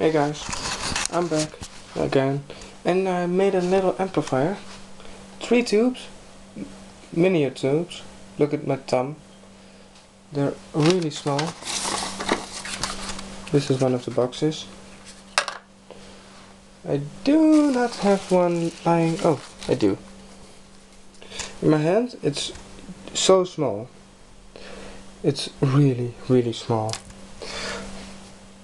Hey guys, I'm back again and I made a little amplifier. Three tubes, miniature tubes. Look at my thumb. They're really small. This is one of the boxes. I do not have one lying. Oh, I do. In my hand, it's so small. It's really, really small.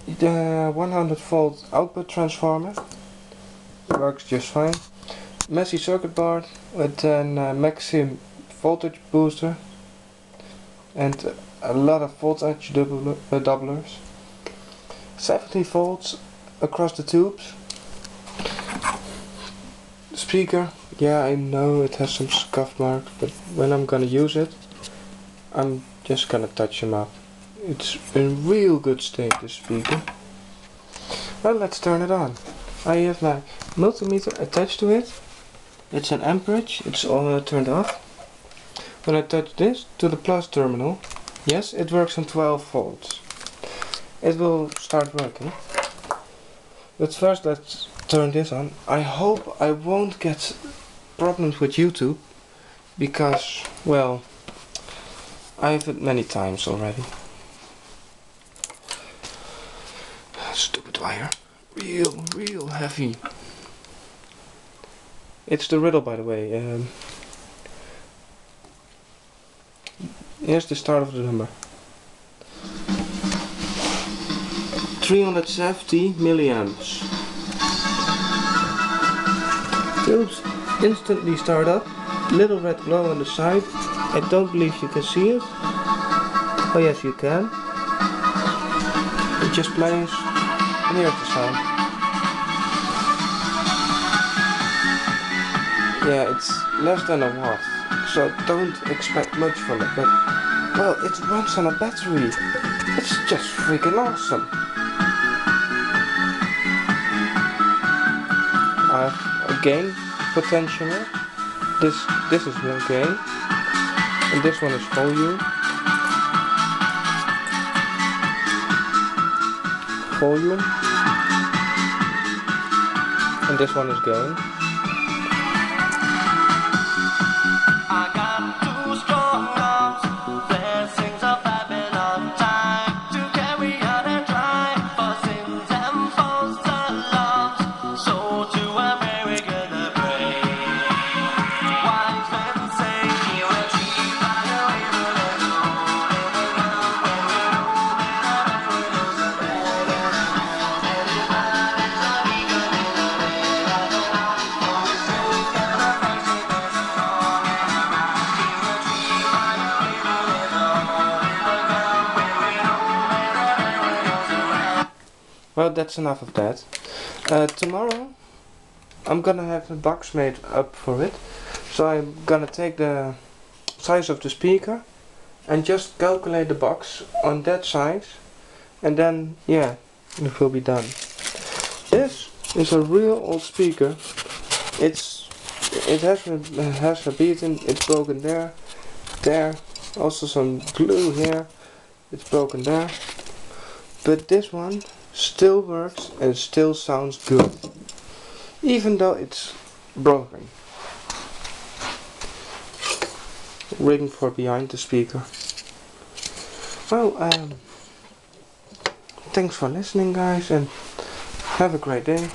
The 100 volt output transformer works just fine. Messy circuit board with a uh, maximum voltage booster and a lot of voltage doubler, uh, doublers. 70 volts across the tubes. Speaker, yeah I know it has some scuff marks, but when I'm gonna use it, I'm just gonna touch them up. It's in real good state, this speaker. Well, let's turn it on. I have my multimeter attached to it. It's an amperage, it's all uh, turned off. When I touch this to the plus terminal, yes, it works on 12 volts. It will start working. But first let's turn this on. I hope I won't get problems with YouTube because, well, I've had many times already. Wire. Real, real heavy. It's the riddle, by the way. Um, here's the start of the number. 370 milliamps. Tubes instantly start up. Little red glow on the side. I don't believe you can see it. Oh yes, you can. It just plays. Here's the sound. Yeah, it's less than a watt, so don't expect much from it, but well, it runs on a battery. It's just freaking awesome. I have a game potential. This this is no game, And this one is volume. Volume. And this one is gain. Well, that's enough of that. Uh, tomorrow, I'm gonna have a box made up for it. So I'm gonna take the size of the speaker and just calculate the box on that size. And then, yeah, it will be done. This is a real old speaker. It's it has a, has a beaten. It's broken there, there. Also some glue here. It's broken there. But this one still works and still sounds good even though it's broken. Ring for behind the speaker. Well um, thanks for listening guys and have a great day